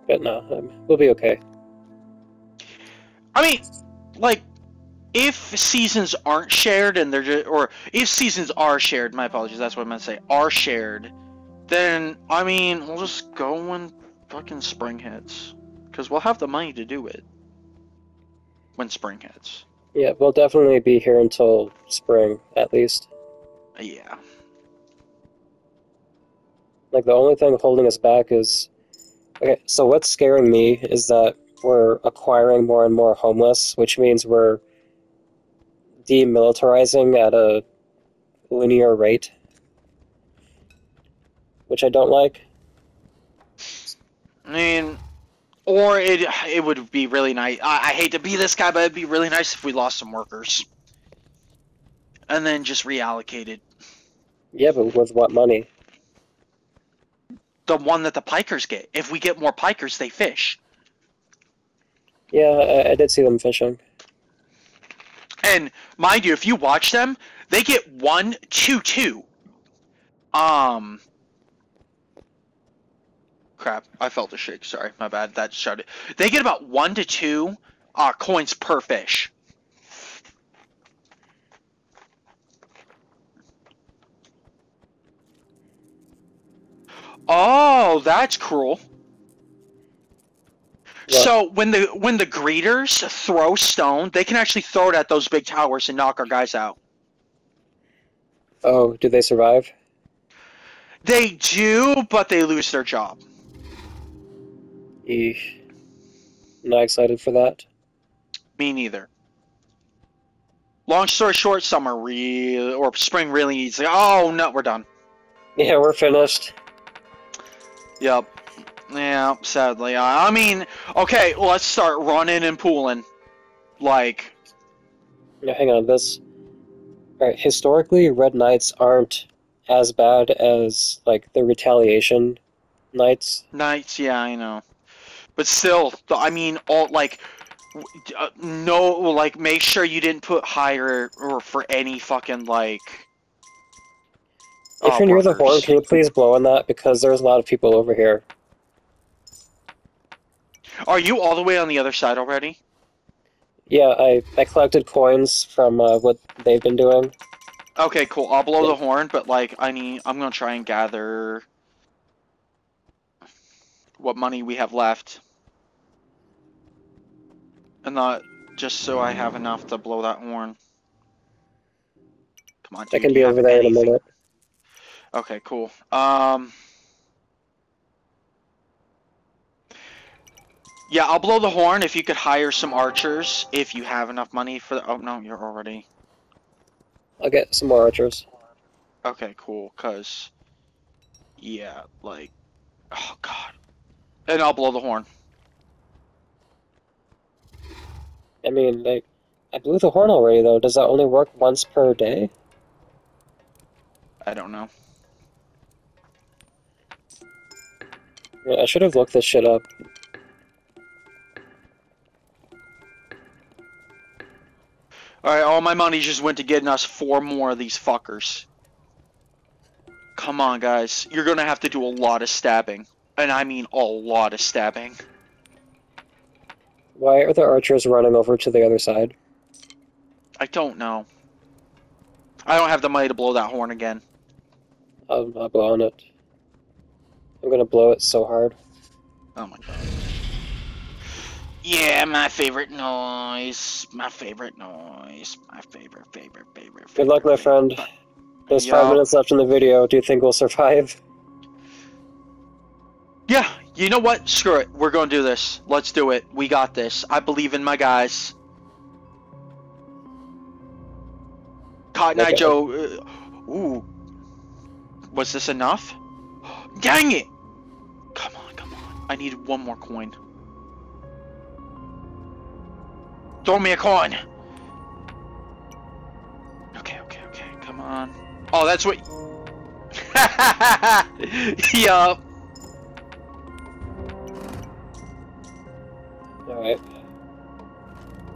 Speaker 1: But no, um, we'll be okay.
Speaker 2: I mean, like, if seasons aren't shared and they're just, or if seasons are shared, my apologies, that's what I meant to say, are shared, then, I mean, we'll just go when fucking spring hits. Because we'll have the money to do it. When spring hits.
Speaker 1: Yeah, we'll definitely be here until spring, at least.
Speaker 2: Yeah.
Speaker 1: Like, the only thing holding us back is. Okay, so what's scaring me is that we're acquiring more and more homeless, which means we're demilitarizing at a linear rate. Which I don't like.
Speaker 2: I mean, or it it would be really nice. I, I hate to be this guy, but it'd be really nice if we lost some workers, and then just reallocated
Speaker 1: Yeah, but with what money?
Speaker 2: The one that the pikers get. If we get more pikers, they fish,
Speaker 1: Yeah, I, I did see them fishing.
Speaker 2: and mind you, if you watch them, they get one, two, two. Um. Crap! I felt a shake. Sorry, my bad. That shut it. They get about one to two uh, coins per fish. Oh, that's cruel.
Speaker 1: What?
Speaker 2: So when the when the greeters throw stone, they can actually throw it at those big towers and knock our guys out.
Speaker 1: Oh, do they survive?
Speaker 2: They do, but they lose their job.
Speaker 1: Eesh. Not excited for that.
Speaker 2: Me neither. Long story short, summer really or spring really needs. Like, oh no, we're done.
Speaker 1: Yeah, we're finished.
Speaker 2: Yep. Yeah, sadly. I I mean, okay, let's start running and pooling. Like,
Speaker 1: Now, hang on, this. Alright, historically, Red Knights aren't as bad as, like, the Retaliation Knights.
Speaker 2: Knights, yeah, I know. But still, I mean, all like, uh, no, like, make sure you didn't put higher or for any fucking like.
Speaker 1: If
Speaker 2: uh,
Speaker 1: you're near the horn, can you please blow on that? Because there's a lot of people over here.
Speaker 2: Are you all the way on the other side already?
Speaker 1: Yeah, I, I collected coins from uh, what they've been doing.
Speaker 2: Okay, cool. I'll blow the horn, but like, I need. I'm gonna try and gather what money we have left, and not just so I have enough to blow that horn. Come on,
Speaker 1: I can be over
Speaker 2: have
Speaker 1: there in a
Speaker 2: anything?
Speaker 1: minute.
Speaker 2: Okay, cool. Um. Yeah, I'll blow the horn if you could hire some archers if you have enough money for the. Oh no, you're already.
Speaker 1: I'll get some more archers.
Speaker 2: Okay, cool. Cause, yeah, like, oh god, and I'll blow the horn.
Speaker 1: I mean, like, I blew the horn already, though. Does that only work once per day?
Speaker 2: I don't know.
Speaker 1: I should have looked this shit up.
Speaker 2: All right, all my money just went to getting us four more of these fuckers. Come on, guys, you're gonna have to do a lot of stabbing, and I mean a lot of stabbing.
Speaker 1: Why are the archers running over to the other side?
Speaker 2: I don't know. I don't have the money to blow that horn again.
Speaker 1: I'm not blowing it. I'm gonna blow it so hard.
Speaker 2: Oh my god. Yeah, my favorite noise. My favorite noise. My favorite, favorite, favorite.
Speaker 1: Good luck, my
Speaker 2: favorite,
Speaker 1: friend. There's
Speaker 2: Yeah.
Speaker 1: five minutes left in the video. Do you think we'll survive?
Speaker 2: Yeah, you know what? Screw it. We're gonna do this. Let's do it. We got this. I believe in my guys. Cotton Eye Joe. Uh, ooh. Was this enough? Dang it! Come on, come on. I need one more coin. Throw me a coin. Okay, okay, okay. Come on. Oh, that's what. yup.
Speaker 1: Alright.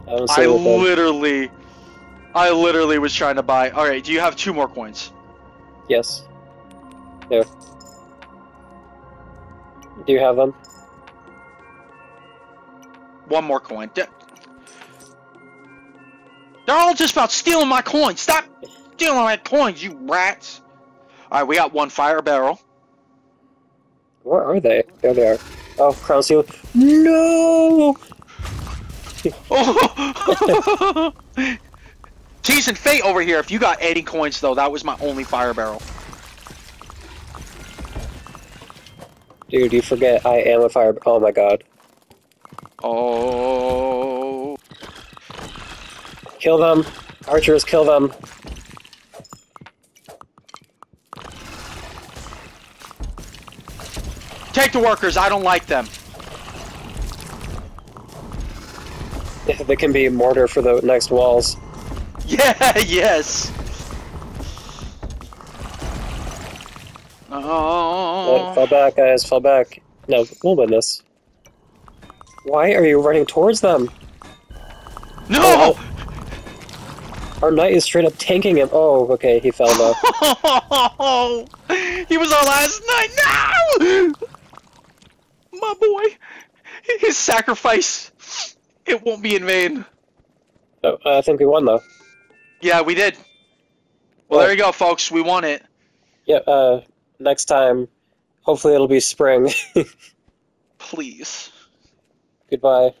Speaker 1: I
Speaker 2: I
Speaker 1: see what then.
Speaker 2: literally, I literally was trying to buy. All right, do you have two more coins?
Speaker 1: Yes. There. Do you have them?
Speaker 2: One more coin. They're all just about stealing my coins. Stop stealing my coins, you rats! All right, we got one fire barrel.
Speaker 1: Where are they? There they are. Oh, crown seal. No!
Speaker 2: Oh! Tease and fate over here. If you got 80 coins, though, that was my only fire barrel.
Speaker 1: Dude, you forget I am a fire. Oh my god.
Speaker 2: Oh.
Speaker 1: Kill them! Archers, kill them!
Speaker 2: Take the workers. I don't like them.
Speaker 1: They can be mortar for the next walls.
Speaker 2: Yeah, yes. Oh.
Speaker 1: fall back, guys, fall back. No, we'll win this. Why are you running towards them?
Speaker 2: No!
Speaker 1: Oh, Our knight is straight up tanking him. Oh, okay, he fell though.
Speaker 2: he was our last knight. No! My boy. His sacrifice. It won't be in vain.
Speaker 1: Oh, I think we won though.
Speaker 2: Yeah, we did. Well, there you go, folks. We won it.
Speaker 1: Yeah, uh, next time, hopefully it'll be spring.
Speaker 2: Please.
Speaker 1: Goodbye.